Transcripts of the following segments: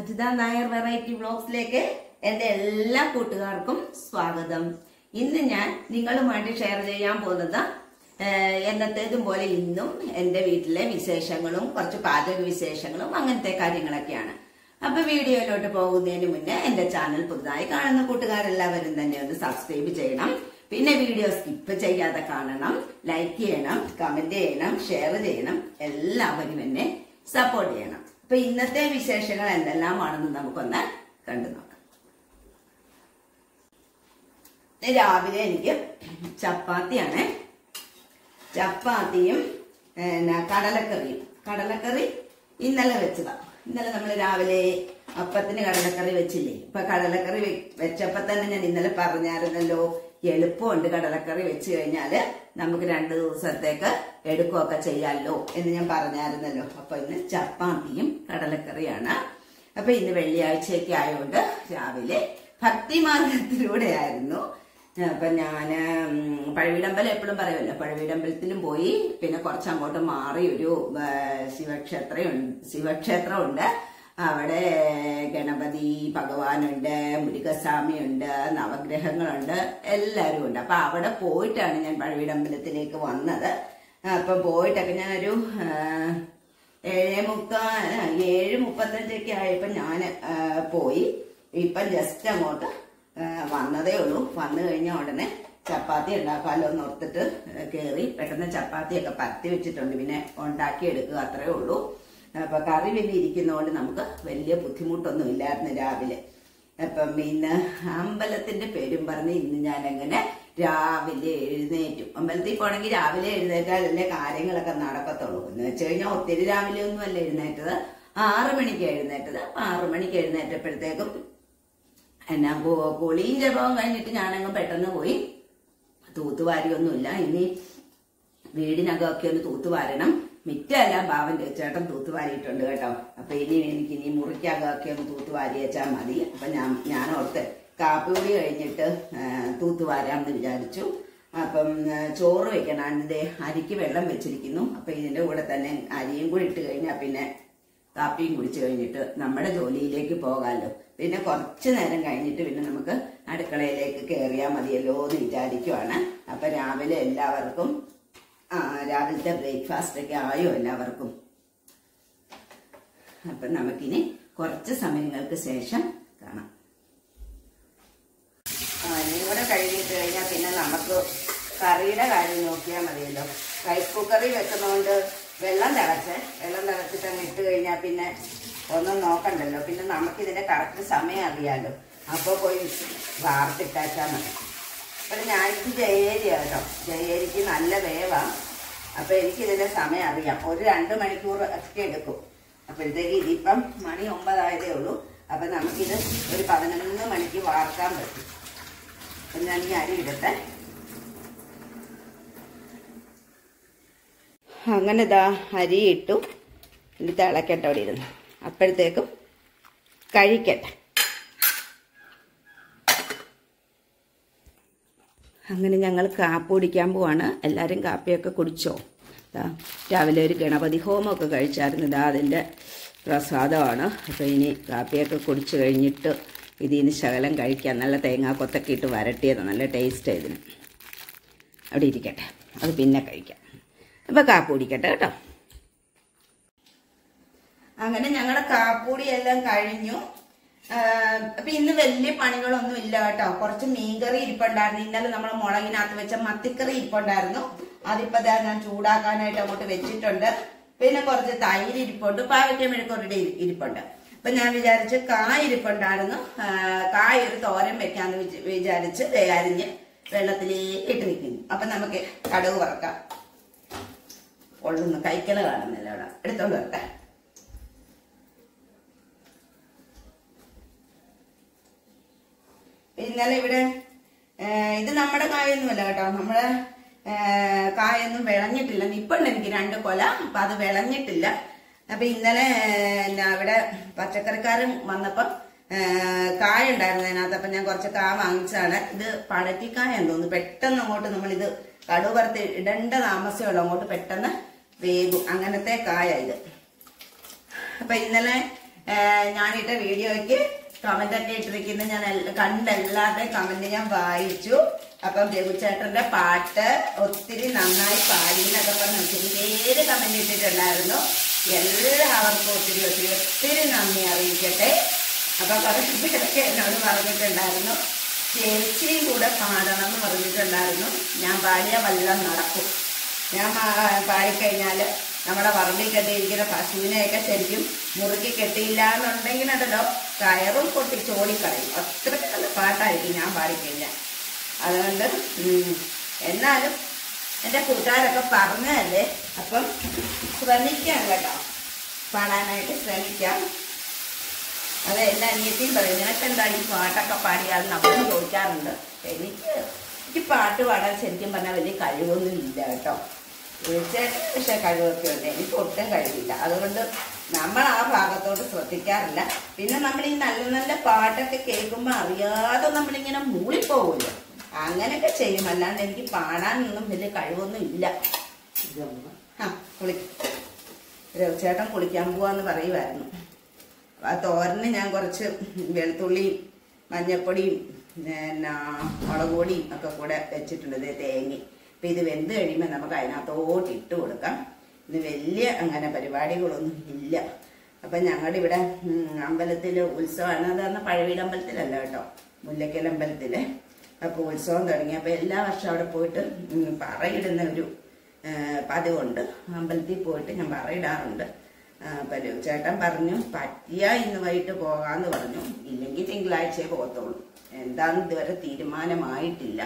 Ajitha Nair variety വ്ളോഗ്സിലേക്ക് എന്റെ എല്ലാ കൂട്ടുകാർക്കും സ്വാഗതം. ഇന്ന് ഞാൻ നിങ്ങളുമായിട്ട് ഷെയർ ചെയ്യാൻ പോകുന്നത് എന്നത്തേതും പോലെ ഇന്നും എന്റെ വീട്ടിലെ വിശേഷങ്ങളും കുറച്ച് പാചക വിശേഷങ്ങളും അങ്ങനത്തെ കാര്യങ്ങളൊക്കെയാണ്. അപ്പൊ വീഡിയോയിലോട്ട് പോകുന്നതിന് മുന്നേ എന്റെ ചാനൽ പുതുതായി കാണുന്ന കൂട്ടുകാരെല്ലാവരും തന്നെ ഒന്ന് സബ്സ്ക്രൈബ് ചെയ്യണം. പിന്നെ വീഡിയോ സ്കിപ്പ് ചെയ്യാതെ കാണണം ലൈക്ക് ചെയ്യണം കമന്റ് ചെയ്യണം ഷെയർ ചെയ്യണം എല്ലാവരും എന്നെ സപ്പോർട്ട് ചെയ്യണം. അപ്പൊ ഇന്നത്തെ വിശേഷങ്ങൾ എന്തെല്ലാമാണെന്ന് നമുക്കൊന്ന് കണ്ടു നോക്കാം. രാവിലെ എനിക്ക് ചപ്പാത്തിയാണ്. ചപ്പാത്തിയും പിന്നെ കടലക്കറിയും. കടലക്കറി ഇന്നലെ വെച്ചതാ. ഇന്നലെ നമ്മൾ രാവിലെ അപ്പത്തിന് കടലക്കറി വെച്ചില്ലേ? ഇപ്പൊ കടലക്കറി വെച്ചപ്പോ തന്നെ ഞാൻ ഇന്നലെ പറഞ്ഞായിരുന്നല്ലോ എളുപ്പമുണ്ട് കടലക്കറി വെച്ച് കഴിഞ്ഞാൽ നമുക്ക് രണ്ട് ദിവസത്തേക്ക് എടുക്കുകയൊക്കെ ചെയ്യാമല്ലോ എന്ന് ഞാൻ പറഞ്ഞായിരുന്നല്ലോ. അപ്പൊ ഇന്ന് ചപ്പാത്തിയും കടലക്കറിയാണ്. അപ്പൊ ഇന്ന് വെള്ളിയാഴ്ചയൊക്കെ ആയതുകൊണ്ട് രാവിലെ ഭക്തിമാർഗത്തിലൂടെയായിരുന്നു അപ്പൊ ഞാൻ പഴവിടമ്പലം എപ്പോഴും പറയുമല്ലോ പഴവിടമ്പലത്തിലും പോയി പിന്നെ കുറച്ച് അങ്ങോട്ട് മാറി ഒരു ശിവക്ഷേത്രം ശിവക്ഷേത്രമുണ്ട്. അവിടെ ഗണപതി ഭഗവാനുണ്ട് മുരുകസ്വാമിയുണ്ട് നവഗ്രഹങ്ങളുണ്ട് എല്ലാവരും ഉണ്ട് അപ്പൊ അവിടെ പോയിട്ടാണ് ഞാൻ പഴവീടമ്പലത്തിലേക്ക് വന്നത്. അപ്പൊ പോയിട്ടൊക്കെ ഞാനൊരു ഏഴ് മുക്കാ ഏഴ് മുപ്പത്തഞ്ചൊക്കെ ആയപ്പോ ഞാൻ പോയി. ഇപ്പം ജസ്റ്റ് അങ്ങോട്ട് വന്നതേ ഉള്ളൂ. വന്നു കഴിഞ്ഞ ഉടനെ ചപ്പാത്തി ഉണ്ടാക്കാമല്ലോ എന്ന് ഓർത്തിട്ട് കയറി പെട്ടെന്ന് ചപ്പാത്തിയൊക്കെ പരത്തി വെച്ചിട്ടുണ്ട്. പിന്നെ ഉണ്ടാക്കി എടുക്കുക അത്രേ ഉള്ളൂ. അപ്പൊ കറി വലിയ ഇരിക്കുന്നതുകൊണ്ട് നമുക്ക് വലിയ ബുദ്ധിമുട്ടൊന്നും ഇല്ലായിരുന്നു രാവിലെ. അപ്പം ഇന്ന് അമ്പലത്തിന്റെ പേരും പറഞ്ഞ് ഇന്ന് ഞാൻ എങ്ങനെ രാവിലെ എഴുന്നേറ്റും. അമ്പലത്തിൽ പോണെങ്കിൽ രാവിലെ എഴുന്നേറ്റാലല്ലേ കാര്യങ്ങളൊക്കെ നടക്കത്തുള്ളൂ. എന്ന് വെച്ച് കഴിഞ്ഞാൽ ഒത്തിരി രാവിലെ ഒന്നും അല്ല എഴുന്നേറ്റത്. ആറു മണിക്ക് എഴുന്നേറ്റത്. അപ്പൊ ആറു മണിക്ക് എഴുന്നേറ്റപ്പോഴത്തേക്കും എന്നാ കുളിയും ജപവും കഴിഞ്ഞിട്ട് ഞാനങ്ങ് പെട്ടെന്ന് പോയി. തൂത്തുവാരിയൊന്നുമില്ല. ഇനി വീടിനകമൊക്കെ ഒന്ന് തൂത്തുവാരണം. മിറ്റമെല്ലാം പാവൻ ചേട്ടൻ തൂത്തുവാരിയിട്ടുണ്ട് കേട്ടോ. അപ്പൊ ഇനി എനിക്ക് ഇനി മുറിക്കകമൊക്കെ ഒന്ന് തൂത്തുവാരി വെച്ചാൽ മതി. അപ്പൊ ഞാൻ ഞാൻ ഓർത്ത് കാപ്പിപൊടി കഴിഞ്ഞിട്ട് ആ, തൂത്തുവാരാമെന്ന് വിചാരിച്ചു. അപ്പം ചോറ് വെക്കണം. അതിന്റെ അരിക്ക് വെള്ളം വെച്ചിരിക്കുന്നു. അപ്പൊ ഇതിന്റെ കൂടെ തന്നെ അരിയും കൂടി ഇട്ട് കഴിഞ്ഞാൽ പിന്നെ കാപ്പിയും കുടിച്ചു കഴിഞ്ഞിട്ട് നമ്മുടെ ജോലിയിലേക്ക് പോകാമല്ലോ പിന്നെ കുറച്ചു നേരം കഴിഞ്ഞിട്ട് പിന്നെ നമുക്ക് അടുക്കളയിലേക്ക് കയറിയാൽ മതിയല്ലോ എന്ന് വിചാരിക്കുവാണ്. അപ്പൊ രാവിലെ എല്ലാവർക്കും ആ രാവിലത്തെ ബ്രേക്ക്ഫാസ്റ്റ് ഒക്കെ ആയോ എല്ലാവർക്കും. അപ്പൊ നമുക്കിനി കുറച്ച് സമയങ്ങൾക്ക് ശേഷം കാണാം. ഇനിയും കൂടെ കഴുകിയിട്ട് കഴിഞ്ഞാൽ പിന്നെ നമുക്ക് കറിയുടെ കാര്യം നോക്കിയാൽ മതിയല്ലോ. റൈസ് കുക്കറിൽ വെക്കുന്നതുകൊണ്ട് വെള്ളം തിളച്ച്. വെള്ളം തിളച്ചിട്ട് ഇട്ട് കഴിഞ്ഞാൽ പിന്നെ ഒന്നും നോക്കണ്ടല്ലോ. പിന്നെ നമുക്കിതിന്റെ കറക്റ്റ് സമയം അറിയാലോ. അപ്പോൾ പോയി വാർത്തിട്ടാച്ചാൽ മതി. അപ്പോൾ ഞായറ്റ് ജയേരി കേട്ടോ ജയേരിക്ക് നല്ല വേവാണ് അപ്പോൾ എനിക്കിതിന്റെ സമയം അറിയാം. ഒരു രണ്ട് മണിക്കൂർ ഒക്കെ എടുക്കും. അപ്പോഴത്തേക്ക് ഇതിപ്പം മണി ഒമ്പതായതേ ഉള്ളൂ. അപ്പം നമുക്കിത് ഒരു പതിനൊന്ന് മണിക്ക് വാർക്കാൻ പറ്റും. അപ്പം ഞാൻ ഈ അരി ഇടട്ടെ. അങ്ങനെ ഇതാ അരി ഇട്ടു. ഇത് തിളക്കട്ടെ അവിടെ ഇരുന്ന്. അപ്പോഴത്തേക്കും കഴിക്കട്ടെ. അങ്ങനെ ഞങ്ങൾ കാപ്പി കുടിക്കാൻ പോവാണ്. എല്ലാവരും കാപ്പിയൊക്കെ കുടിച്ചോ? രാവിലെ ഒരു ഗണപതി ഹോമമൊക്കെ കഴിച്ചായിരുന്നു. ഇതാ അതിന്റെ പ്രസാദമാണ്. അപ്പോൾ ഇനി കാപ്പിയൊക്കെ കുടിച്ചു കഴിഞ്ഞിട്ട് ഇതിൽ നിന്ന് ശകലം കഴിക്കാം. നല്ല തേങ്ങാക്കൊത്തൊക്കെ ഇട്ട് വരട്ടിയത്. നല്ല ടേസ്റ്റ് ഇതിന്. അവിടെ ഇരിക്കട്ടെ. അത് പിന്നെ കഴിക്കാം. അപ്പോൾ കാപ്പി കുടിക്കട്ടെ കേട്ടോ. അങ്ങനെ ഞങ്ങളുടെ കാപ്പൂടി എല്ലാം കഴിഞ്ഞു. അപ്പൊ ഇന്ന് വലിയ പണികളൊന്നും ഇല്ല കേട്ടോ. കുറച്ച് മീൻകറി ഇരിപ്പുണ്ടായിരുന്നു. ഇന്നലെ നമ്മൾ മുളകിനകത്ത് വെച്ച മത്തിക്കറി ഇരിപ്പുണ്ടായിരുന്നു. അതിപ്പോ ഞാൻ ചൂടാക്കാനായിട്ട് അങ്ങോട്ട് വെച്ചിട്ടുണ്ട്. പിന്നെ കുറച്ച് തൈര് ഇരിപ്പുണ്ട്. പാവയ്ക്ക മെഴുക്കൊരുടെ ഇരിപ്പുണ്ട്. അപ്പൊ ഞാൻ വിചാരിച്ച് കായ ഇരിപ്പുണ്ടായിരുന്നു. കായ ഒരു തോരൻ വെക്കാന്ന് വിച- വിചാരിച്ച് അരിഞ്ഞ് വെള്ളത്തിലേക്ക് ഇട്ട് വെക്കുന്നു. അപ്പൊ നമുക്ക് കടവ് വറക്കാം. കൊള്ളുന്നു കൈക്കല കാണുന്നില്ല അവിടെ എടുത്തോണ്ട് വരട്ടെ. ഇന്നലെ ഇവിടെ ഇത് നമ്മുടെ കായൊന്നുമല്ല കേട്ടോ. നമ്മുടെ കായൊന്നും വിളഞ്ഞിട്ടില്ല. നിപ്പുണ്ട് എനിക്ക് രണ്ട് കൊല അപ്പൊ അത് വിളഞ്ഞിട്ടില്ല. അപ്പൊ ഇന്നലെ അവിടെ പച്ചക്കറിക്കാരൻ വന്നപ്പം കായ ഉണ്ടായിരുന്നു അതിനകത്ത്. അപ്പൊ ഞാൻ കുറച്ച് കായ വാങ്ങിച്ചതാണ്. ഇത് പടറ്റിക്കായെന്ന് തോന്നുന്നു. പെട്ടെന്ന് അങ്ങോട്ട് നമ്മൾ ഇത് കടുവ് പറത്ത് ഇടേണ്ട താമസമുള്ളൂ അങ്ങോട്ട് പെട്ടെന്ന് വേഗം അങ്ങനത്തെ കായ ഇത്. അപ്പൊ ഇന്നലെ ഞാനിട്ട വീഡിയോയ്ക്ക് കമന്റ് ഒക്കെ ഇട്ടിരിക്കുന്ന ഞാൻ കണ്ടല്ലാതെ കമന്റ് ഞാൻ വായിച്ചു. അപ്പം രഘുചേട്ടന്റെ പാട്ട് ഒത്തിരി നന്നായി പാടി എന്നൊക്കെ പറഞ്ഞ് ഒത്തിരി പേര് കമന്റ് ഇട്ടിട്ടുണ്ടായിരുന്നു. എല്ലാവർക്കും ഒത്തിരി ഒത്തിരി ഒത്തിരി നന്ദി അറിയിക്കട്ടെ. അപ്പൊ കുറച്ച് പേരൊക്കെ എന്നോട് പറഞ്ഞിട്ടുണ്ടായിരുന്നു ചേച്ചിയും കൂടെ പാടണം എന്ന് പറഞ്ഞിട്ടുണ്ടായിരുന്നു. ഞാൻ പാടിയ വല്ലതും നടക്കും. ഞാൻ പാടിക്കഴിഞ്ഞാൽ നമ്മുടെ പറമ്പിൽ കെട്ടിയിരിക്കുന്ന പശുവിനെയൊക്കെ ശരിക്കും മുറുക്കി കെട്ടിയില്ല എന്നുണ്ടെങ്കിലുണ്ടല്ലോ കയറും പൊട്ടി ചോടിക്കളയും. അത്ര നല്ല പാട്ടായിരിക്കും ഞാൻ പാടിക്കഴിഞ്ഞാൽ അതുകൊണ്ട് എന്നാലും എന്റെ കൂട്ടുകാരൊക്കെ പറഞ്ഞതല്ലേ? അപ്പം ശ്രമിക്കാം കേട്ടോ. പാടാനായിട്ട് ശ്രമിക്കാം. അത് എല്ലാ അനിയത്തിയും പറയും നിനക്ക് എന്താ ഈ പാട്ടൊക്കെ പാടിയാൽ? നമ്മൾ ചോദിക്കാറുണ്ട്. എനിക്ക് എനിക്ക് പാട്ട് പാടാൻ ശരിക്കും പറഞ്ഞാൽ വലിയ കഴിവൊന്നും ഇല്ല കേട്ടോ. പക്ഷേ കഴിവൊക്കെ ഉണ്ട്. എനിക്ക് ഒട്ടും കഴിവില്ല. അതുകൊണ്ട് നമ്മൾ ആ ഭാഗത്തോട്ട് ശ്രദ്ധിക്കാറില്ല. പിന്നെ നമ്മൾ ഈ നല്ല നല്ല പാട്ടൊക്കെ കേൾക്കുമ്പോൾ അറിയാതെ നമ്മളിങ്ങനെ മൂളിപ്പോകില്ല അങ്ങനെയൊക്കെ ചെയ്യും. അല്ലാണ്ട് എനിക്ക് പാടാനൊന്നും വലിയ കഴിവൊന്നും ഇല്ല. ആ കുളി രവിചേട്ടൻ കുളിക്കാൻ പോവാന്ന് പറയുമായിരുന്നു ആ തോരന് ഞാൻ കുറച്ച് വെളുത്തുള്ളിയും മഞ്ഞപ്പൊടിയും പിന്നെ മുളക് പൊടിയും ഒക്കെ കൂടെ വെച്ചിട്ടുണ്ട്. തേങ്ങ അപ്പം ഇത് വെന്ത് കഴിയുമ്പോൾ നമുക്ക് അതിനകത്തോട്ട് ഇട്ട് കൊടുക്കാം. ഇന്ന് വലിയ അങ്ങനെ പരിപാടികളൊന്നും ഇല്ല. അപ്പം ഞങ്ങളുടെ ഇവിടെ അമ്പലത്തിൽ ഉത്സവമാണ്. അത് പഴവീട് പഴവീടമ്പലത്തിലല്ല കേട്ടോ. മുല്ലക്കൽ അമ്പലത്തിൽ അപ്പോൾ ഉത്സവം തുടങ്ങി. അപ്പോൾ എല്ലാ വർഷവും അവിടെ പോയിട്ട് പറയിടുന്ന ഒരു പതിവുണ്ട്. അമ്പലത്തിൽ പോയിട്ട് ഞാൻ പറയിടാറുണ്ട്. അപ്പൊ ചേട്ടൻ പറഞ്ഞു പറ്റിയ ഇന്ന് വൈകിട്ട് പോകാന്ന് പറഞ്ഞു. ഇല്ലെങ്കിൽ തിങ്കളാഴ്ചയെ പോകത്തുള്ളൂ. എന്താന്ന് ഇതുവരെ തീരുമാനമായിട്ടില്ല.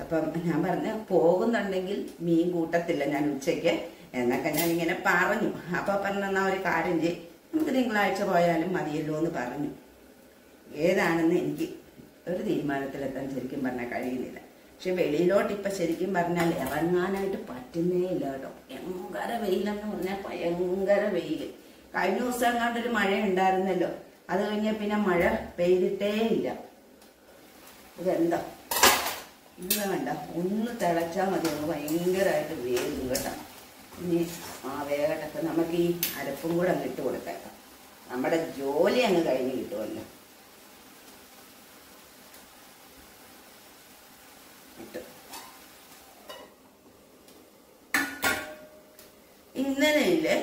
അപ്പം ഞാൻ പറഞ്ഞു പോകുന്നുണ്ടെങ്കിൽ മീൻ കൂട്ടത്തില്ല ഞാൻ ഉച്ചയ്ക്ക്. എന്നൊക്കെ ഞാൻ ഇങ്ങനെ പറഞ്ഞു. അപ്പൊ എന്നാ ഒരു കാര്യം ചെയ്യും. നമുക്ക് തിങ്കളാഴ്ച പോയാലും മതിയല്ലോ എന്ന് പറഞ്ഞു. ഏതാണെന്ന് എനിക്ക് ഒരു തീരുമാനത്തിലെത്താൻ ശരിക്കും പറഞ്ഞാൽ കഴിയുന്നില്ല. പക്ഷെ വെളിയിലോട്ട് ഇപ്പൊ ശരിക്കും പറഞ്ഞാൽ ഇറങ്ങാനായിട്ട് പറ്റുന്നേ ഇല്ല കേട്ടോ. ഭയങ്കര വെയിലെന്ന് പറഞ്ഞാൽ ഭയങ്കര വെയിൽ. കഴിഞ്ഞ ദിവസം എങ്ങാണ്ടൊരു മഴ ഉണ്ടായിരുന്നല്ലോ അത് കഴിഞ്ഞ പിന്നെ മഴ പെയ്തിട്ടേ ഇല്ല. ഇതെന്താ? ഇത് വേണ്ട. ഒന്ന് തിളച്ചാൽ മതി ഒന്ന് ഭയങ്കരമായിട്ട് വേഗം കേട്ടോ. ഇനി ആ വേഗട്ടൊക്കെ നമുക്ക് ഈ അരപ്പും കൂടെ അങ്ങ് ഇട്ട് കൊടുക്കാം നമ്മുടെ ജോലി അങ്ങ് കഴിഞ്ഞ് കിട്ടുമല്ലോ. ഇട്ട്. ഇന്നലെയില്ലേ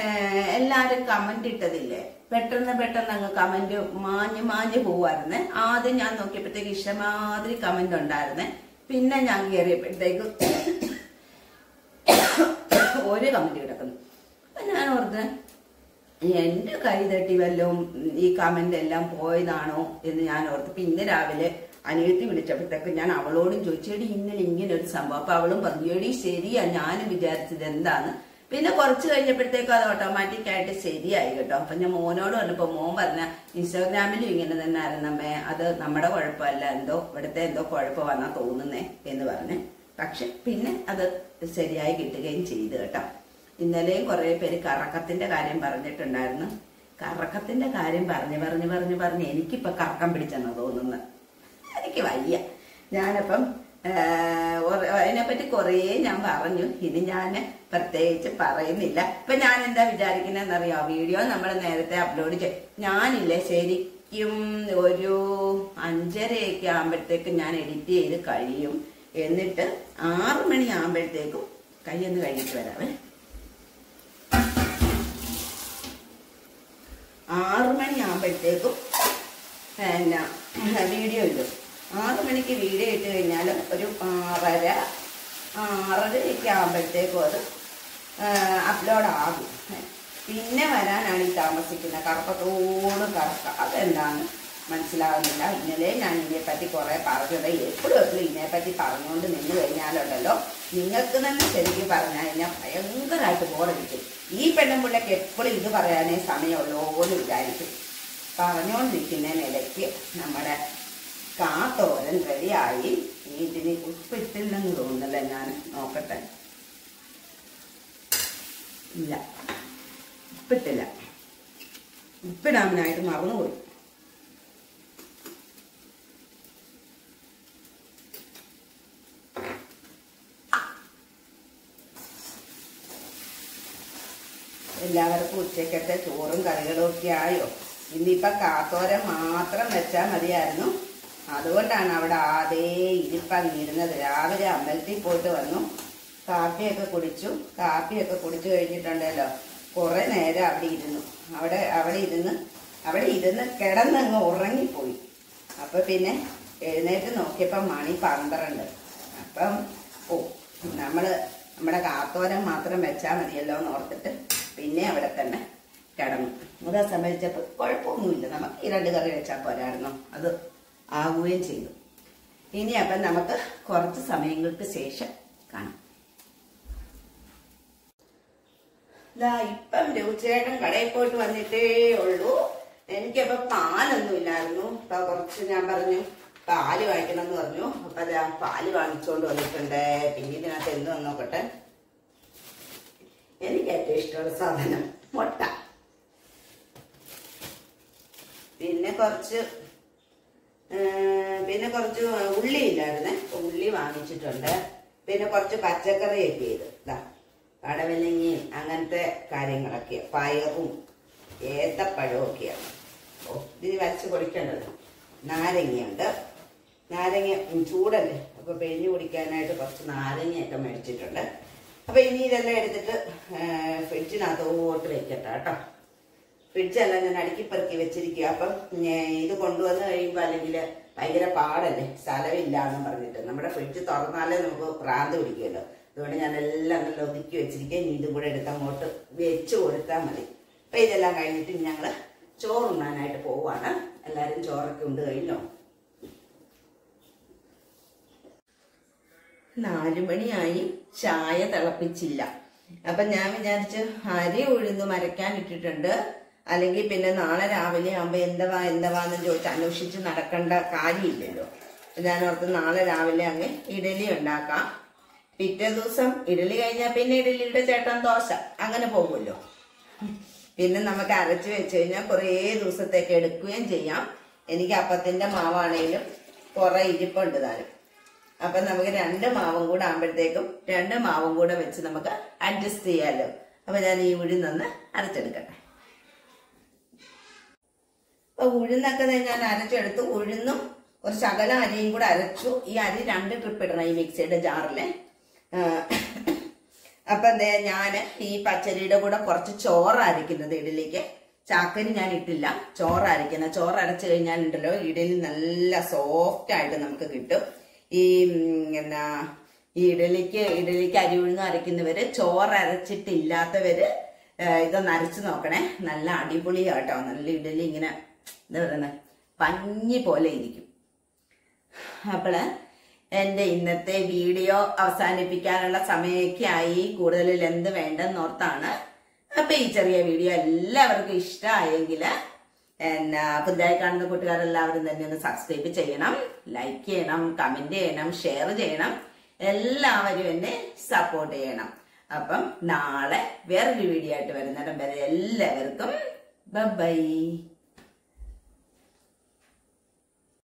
ഏഹ്, എല്ലാരും കമന്റ് ഇട്ടതില്ലേ? പെട്ടെന്ന് പെട്ടെന്ന് അങ്ങ് കമന്റ് മാഞ്ഞ് മാഞ്ഞ് പോവായിരുന്നെ. ആദ്യം ഞാൻ നോക്കിയപ്പോഴത്തേക്ക് ഇഷ്ടമാതിരി കമന്റ് ഉണ്ടായിരുന്നേ. പിന്നെ ഞാൻ കയറിയപ്പോഴത്തേക്ക് ഒരു കമന്റ് കിടക്കുന്നു. അപ്പൊ ഞാൻ ഓർത്ത് എന്റെ കൈ തട്ടി വല്ലതും ഈ കമന്റ് എല്ലാം പോയതാണോ? എന്ന് ഞാൻ ഓർത്ത്. പിന്നെ രാവിലെ അനിയത്തി വിളിച്ചപ്പോഴത്തേക്ക് ഞാൻ അവളോടും ചോദിച്ചേടി ഇന്നലെ ഇങ്ങനെ ഒരു സംഭവം. അപ്പൊ അവളും പറഞ്ഞു ശരിയാ ഞാനും വിചാരിച്ചത് എന്താണ് പിന്നെ കുറച്ച് കഴിഞ്ഞപ്പോഴത്തേക്കും അത് ഓട്ടോമാറ്റിക് ആയിട്ട് ശരിയായി കേട്ടോ. അപ്പൊ ഞാൻ മോനോട് പറഞ്ഞപ്പോ മോൻ പറഞ്ഞ ഇൻസ്റ്റാഗ്രാമിലും ഇങ്ങനെ തന്നെ ആയിരുന്നമ്മേ അത് നമ്മുടെ കുഴപ്പമല്ല. എന്തോ ഇവിടുത്തെ എന്തോ കുഴപ്പം വന്നാ തോന്നുന്നേ എന്ന് പറഞ്ഞ്. പക്ഷെ പിന്നെ അത് ശരിയായി കിട്ടുകയും ചെയ്തു കേട്ടോ. ഇന്നലെയും കുറെ പേര് കറക്കത്തിന്റെ കാര്യം പറഞ്ഞിട്ടുണ്ടായിരുന്നു. കറക്കത്തിന്റെ കാര്യം പറഞ്ഞു പറഞ്ഞു പറഞ്ഞു പറഞ്ഞ് എനിക്കിപ്പോ കറക്കം പിടിച്ചെന്നാ തോന്നുന്നത്. എനിക്ക് വയ്യ. ഞാനപ്പം അതിനെപ്പറ്റി കുറേ ഞാൻ പറഞ്ഞു. ഇനി ഞാൻ പ്രത്യേകിച്ച് പറയുന്നില്ല. ഇപ്പൊ ഞാൻ എന്താ വിചാരിക്കുന്നതെന്നറിയാം? വീഡിയോ നമ്മൾ നേരത്തെ അപ്ലോഡ് ചെയ്യും ഞാനില്ലേ ശരിക്കും ഒരു അഞ്ചരയൊക്കെ ആകുമ്പോഴത്തേക്കും ഞാൻ എഡിറ്റ് ചെയ്ത് കഴിയും. എന്നിട്ട് ആറു മണി ആകുമ്പോഴത്തേക്കും കയ്യൊന്ന് കഴിഞ്ഞിട്ട് വരാമേ ആറു മണി ആകുമ്പോഴത്തേക്കും പിന്നെ വീഡിയോ ഇടും. ആറു മണിക്ക് വീഡിയോ ഇട്ട് കഴിഞ്ഞാൽ ഒരു ആറര ആറരയൊക്കെ ആകുമ്പോഴത്തേക്കും അത് അപ്ലോഡ് ആകും. പിന്നെ വരാനാണ് ഈ താമസിക്കുന്നത്. കറക്കത്തോട് കറക്ക. അതെന്താണ്? മനസ്സിലാകുന്നില്ല. ഇന്നലെ ഞാൻ ഇതിനെപ്പറ്റി കുറെ പറഞ്ഞത്. എപ്പോഴും എപ്പോഴും ഇതിനെപ്പറ്റി പറഞ്ഞുകൊണ്ട് നിന്ന് കഴിഞ്ഞാലുണ്ടല്ലോ. നിങ്ങൾക്ക് തന്നെ ശരിക്കും പറഞ്ഞു കഴിഞ്ഞാൽ ഭയങ്കരമായിട്ട് ബോറടിക്കും ഈ പെണ്ണുമ്പിള്ളക്ക് എപ്പോഴും ഇത് പറയാനേ സമയമുള്ളൂ പോലും വിചാരിക്കും. പറഞ്ഞുകൊണ്ടിരിക്കുന്ന നിലയ്ക്ക് നമ്മുടെ കാത്തോരൻ റെഡിയായി. ഇതിന് ഉപ്പിട്ടില്ലെന്ന് തോന്നുന്നില്ല ഞാൻ. നോക്കട്ടെ. ഇല്ല. ഉപ്പിട്ടില്ല. ഉപ്പിടാനായിട്ട് മറന്നുപോയി എല്ലാവർക്കും ഉച്ച ഉച്ചക്കത്തെ ചോറും കറികളും ഒക്കെ ആയോ? ഇന്നിപ്പോ കാത്തോര മാത്രം വെച്ചാൽ മതിയായിരുന്നു. അതുകൊണ്ടാണ് അവിടെ ആദ്യേ ഇരിപ്പങ്ങിരുന്നത്. രാവിലെ അമ്പലത്തിൽ പോയിട്ട് വന്നു. കാപ്പിയൊക്കെ കുടിച്ചു. കാപ്പിയൊക്കെ കുടിച്ചു കഴിഞ്ഞിട്ടുണ്ടല്ലോ. കുറെ നേരം അവിടെ ഇരുന്നു. അവിടെ അവിടെ ഇരുന്ന് അവിടെ ഇരുന്ന് കിടന്നങ്ങ് ഉറങ്ങിപ്പോയി. അപ്പൊ പിന്നെ എഴുന്നേറ്റ് നോക്കിയപ്പോൾ മണി പന്ത്രണ്ട്. അപ്പം ഓ നമ്മൾ നമ്മുടെ കാത്തോരം മാത്രം വെച്ചാൽ മതിയല്ലോ എന്ന് ഓർത്തിട്ട് പിന്നെ അവിടെ തന്നെ കിടന്നു. മുതൽ സംബന്ധിച്ചപ്പോൾ കുഴപ്പമൊന്നുമില്ല. നമുക്ക് ഈ രണ്ട് കറി വെച്ചാൽ പോരായിരുന്നു. അത് ആവുകയും ചെയ്തു. ഇനി അപ്പം നമുക്ക് കുറച്ച് സമയങ്ങൾക്ക് ശേഷം കാണാം. ഇപ്പം രൂചേട്ടൻ കടയിൽ പോയിട്ട് വന്നിട്ടേ ഉള്ളൂ. എനിക്കപ്പൊ പാലൊന്നും ഇല്ലായിരുന്നു. അപ്പൊ കുറച്ച് ഞാൻ പറഞ്ഞു പാൽ വാങ്ങിക്കണം എന്ന് പറഞ്ഞു. അപ്പൊ അതാ പാൽ വാങ്ങിച്ചോണ്ട് വന്നിട്ടുണ്ട്. പിന്നെ ഇതിനകത്ത് എന്ത് വന്നോക്കട്ടെ എനിക്ക് ഏറ്റവും ഇഷ്ടമുള്ള സാധനം മുട്ട. പിന്നെ കുറച്ച് പിന്നെ കുറച്ച് ഉള്ളി ഇല്ലായിരുന്നേ. ഉള്ളി വാങ്ങിച്ചിട്ടുണ്ട്. പിന്നെ കുറച്ച് പച്ചക്കറിയൊക്കെ ചെയ്ത് ഇതാ. കടവലങ്ങയും അങ്ങനത്തെ കാര്യങ്ങളൊക്കെ പയറും ഏത്തപ്പഴവും ഒക്കെയാണ്. ഒത്തിരി വരച്ച് കുടിക്കേണ്ടത് നാരങ്ങയുണ്ട്. നാരങ്ങ ചൂടല്ലേ? അപ്പൊ പിഴിഞ്ഞു കുടിക്കാനായിട്ട് കുറച്ച് നാരങ്ങയൊക്കെ മേടിച്ചിട്ടുണ്ട്. അപ്പൊ ഇനി ഇതെല്ലാം എടുത്തിട്ട് ഫ്രിഡ്ജിനകത്തോട്ട് വെക്കട്ടെ കേട്ടോ. ഫ്രിഡ്ജെല്ലാം ഞാൻ അടുക്കി പെറുക്കി വെച്ചിരിക്കുക അപ്പം ഇത് കൊണ്ടുവന്ന് കഴിയുമ്പോൾ അല്ലെങ്കിൽ ഭയങ്കര പാടല്ലേ? സ്ഥലമില്ല എന്ന് പറഞ്ഞിട്ട്. നമ്മുടെ ഫ്രിഡ്ജ് തുറന്നാലേ നമുക്ക് പ്രാന്ത് പിടിക്കുമല്ലോ. അതുകൊണ്ട് ഞാൻ എല്ലാം നല്ല ഒതുക്കി വെച്ചിരിക്കുക ഇനി ഇതും കൂടെ എടുത്ത് അങ്ങോട്ട് വെച്ച് കൊടുത്താൽ മതി. അപ്പം ഇതെല്ലാം കഴിഞ്ഞിട്ട് ഞങ്ങൾ ചോറുണ്ണാനായിട്ട് പോവാണ്. എല്ലാവരും ചോറൊക്കെ ഉണ്ട് കഴിഞ്ഞോ? നാലുമണിയായി ചായ തിളപ്പിച്ചില്ല. അപ്പൊ ഞാൻ വിചാരിച്ചു അരി ഉഴുന്ന് മരക്കാൻ ഇട്ടിട്ടുണ്ട്. അല്ലെങ്കിൽ പിന്നെ നാളെ രാവിലെ ആകുമ്പോൾ എന്തവാ എന്തവാന്ന് ചോദിച്ച് അന്വേഷിച്ച് നടക്കേണ്ട കാര്യമില്ലല്ലോ. ഞാൻ ഓർത്ത് നാളെ രാവിലെ അങ്ങ് ഇഡലി ഉണ്ടാക്കാം. പിറ്റേ ദിവസം ഇഡലി കഴിഞ്ഞാൽ പിന്നെ ഇഡലിയുടെ ചേട്ടൻ ദോശ. അങ്ങനെ പോകുമല്ലോ. പിന്നെ നമുക്ക് അരച്ച് വെച്ച് കഴിഞ്ഞാൽ കുറേ ദിവസത്തേക്ക് എടുക്കുകയും ചെയ്യാം. എനിക്ക് അപ്പത്തിന്റെ മാവാണേലും കുറെ ഇരിപ്പുണ്ട് താനും. അപ്പൊ നമുക്ക് രണ്ട് മാവും കൂടെ ആകുമ്പോഴത്തേക്കും രണ്ട് മാവും കൂടെ വെച്ച് നമുക്ക് അഡ്ജസ്റ്റ് ചെയ്യാമല്ലോ അപ്പൊ ഞാൻ ഈ ഉഴുന്നൊന്ന് അരച്ചെടുക്കട്ടെ. അപ്പൊ ഉഴുന്നൊക്കെ ഞാൻ അരച്ചെടുത്ത് ഉഴുന്നും കുറച്ച് ശകലം അരിയും കൂടെ അരച്ചു. ഈ അരി രണ്ട് ട്രിപ്പ് ഇടണം ഈ മിക്സിയുടെ ജാറിൽ അപ്പൊ എന്തേ ഞാൻ ഈ പച്ചരിയുടെ കൂടെ കുറച്ച് ചോറ് അരയ്ക്കുന്നത് ഇഡലിക്ക് ചാക്കരി ഞാൻ ഇട്ടില്ല. ചോറ് അരയ്ക്കുന്ന ചോറ് അരച്ചു കഴിഞ്ഞാൽ ഉണ്ടല്ലോ ഇഡലി നല്ല സോഫ്റ്റ് ആയിട്ട് നമുക്ക് കിട്ടും. ഈ എന്നാ ഈ ഇഡലിക്ക് ഇഡലിക്ക് അരി ഉഴുന്ന് അരയ്ക്കുന്നവര് ചോറ് അരച്ചിട്ടില്ലാത്തവര് ഇതൊന്ന് അരച്ചു നോക്കണേ. നല്ല അടിപൊളി കേട്ടോ നല്ല ഇഡലി ഇങ്ങനെ എന്താ പറയുന്നത് പഞ്ഞി പോലെ ഇരിക്കും. അപ്പോൾ എന്റെ ഇന്നത്തെ വീഡിയോ അവസാനിപ്പിക്കാനുള്ള സമയമൊക്കെ ആയി കൂടുതലിൽ എന്ത് വേണ്ടെന്നോർത്താണ്. അപ്പൊ ഈ ചെറിയ വീഡിയോ എല്ലാവർക്കും ഇഷ്ടമായെങ്കിൽ എന്നാ പുതുതായി കാണുന്ന കൂട്ടുകാരെല്ലാവരും തന്നെ ഒന്ന് സബ്സ്ക്രൈബ് ചെയ്യണം ലൈക്ക് ചെയ്യണം കമന്റ് ചെയ്യണം ഷെയർ ചെയ്യണം. എല്ലാവരും എന്നെ സപ്പോർട്ട് ചെയ്യണം. അപ്പം നാളെ വേറൊരു വീഡിയോ ആയിട്ട് വരുന്നിടം വരെ എല്ലാവർക്കും ബൈ